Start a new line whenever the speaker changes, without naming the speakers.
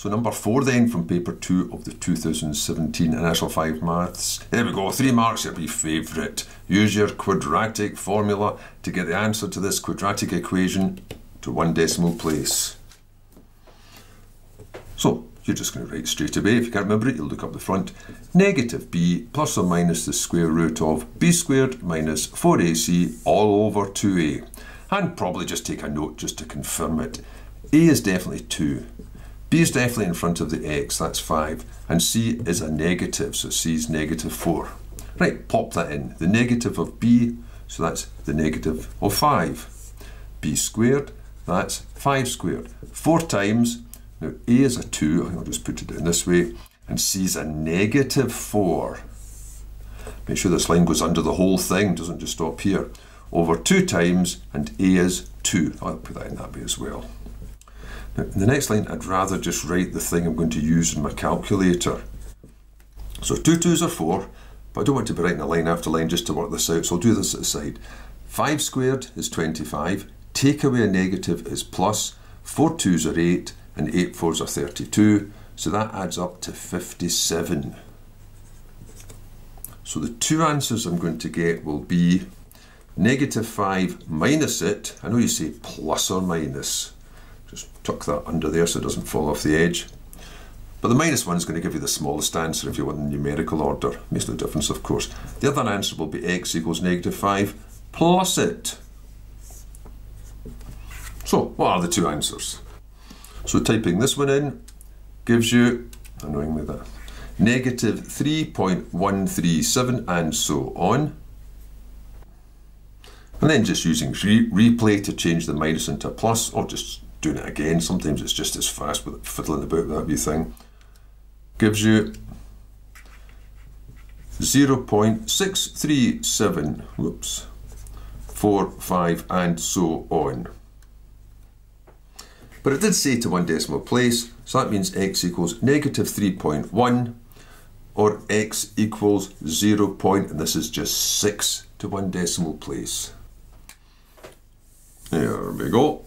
So number four then from paper two of the 2017 National 5 Maths. There we go, three marks, your favourite. Use your quadratic formula to get the answer to this quadratic equation to one decimal place. So you're just going to write straight away. If you can't remember it, you'll look up the front. Negative b plus or minus the square root of b squared minus 4ac all over 2a. And probably just take a note just to confirm it. a is definitely 2. B is definitely in front of the x, that's 5. And c is a negative, so c is negative 4. Right, pop that in. The negative of b, so that's the negative of 5. b squared, that's 5 squared. 4 times now A is a 2, I'll just put it down this way, and C is a negative 4. Make sure this line goes under the whole thing, doesn't just stop here. Over 2 times, and A is 2. I'll put that in that way as well. Now, in the next line, I'd rather just write the thing I'm going to use in my calculator. So two twos are 4, but I don't want to be writing a line after line just to work this out, so I'll do this at the side. 5 squared is 25, take away a negative is plus, 4 2s are 8, and 8 fours are 32, so that adds up to 57. So the two answers I'm going to get will be negative 5 minus it. I know you say plus or minus. Just tuck that under there so it doesn't fall off the edge. But the minus one is going to give you the smallest answer if you want the numerical order. Makes no difference, of course. The other answer will be x equals negative 5 plus it. So, what are the two answers? So typing this one in gives you, annoyingly that, negative 3.137 and so on. And then just using re replay to change the minus into a plus, or just doing it again. Sometimes it's just as fast with fiddling about that wee thing. Gives you 0.637, whoops, 4, 5, and so on. But it did say to one decimal place, so that means x equals negative 3.1 or x equals 0 point, and this is just 6 to one decimal place. There we go.